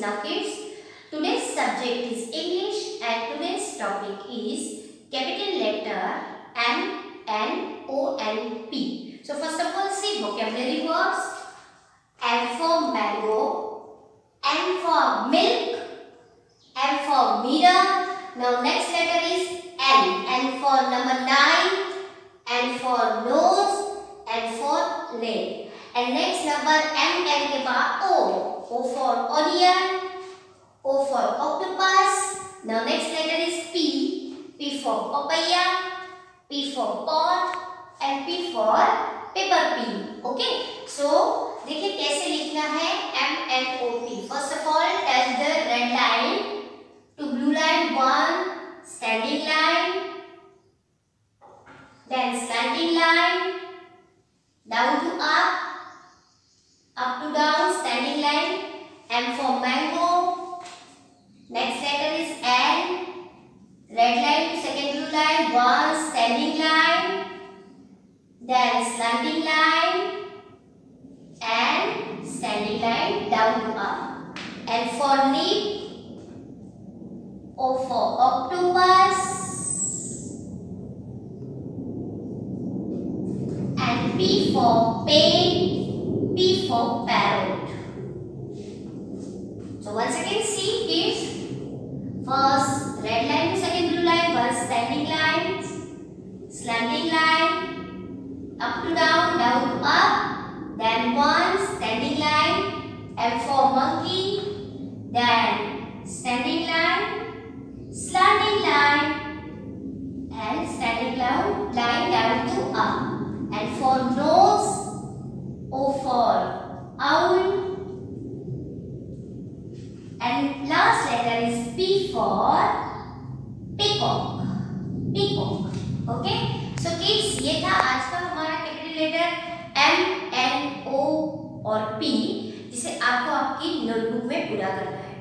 Now kids, today's subject is English and today's topic is capital letter M, N, O, N, P. So first of all see vocabulary words. M for mango, M for milk, M for mirror. Now next letter is N. N for number 9, N for nose, N for leg. And next number M, N Now next letter is P. P for papaya, P for pot and P for paper pea. Okay. So देखिए कैसे लिखना है M N O P. First of all, touch the red line to blue line one standing line, then slanting line, down to up, up to down standing line M for mango then slanting line and standing line down up. And for nip O for octopus. And P for pain. P for parrot. So once again see kids. First red line second blue line, one standing line, slanting line, down, down to up, then one standing line, M for monkey, then standing line, slanting line, and standing line, line down to up. And for nose, O for owl, and last letter is P for peacock. Peacock. Okay. So kids ये था आज का हमारा capital letter M N O और P जिसे आपको आपकी notebook में पूरा करना है।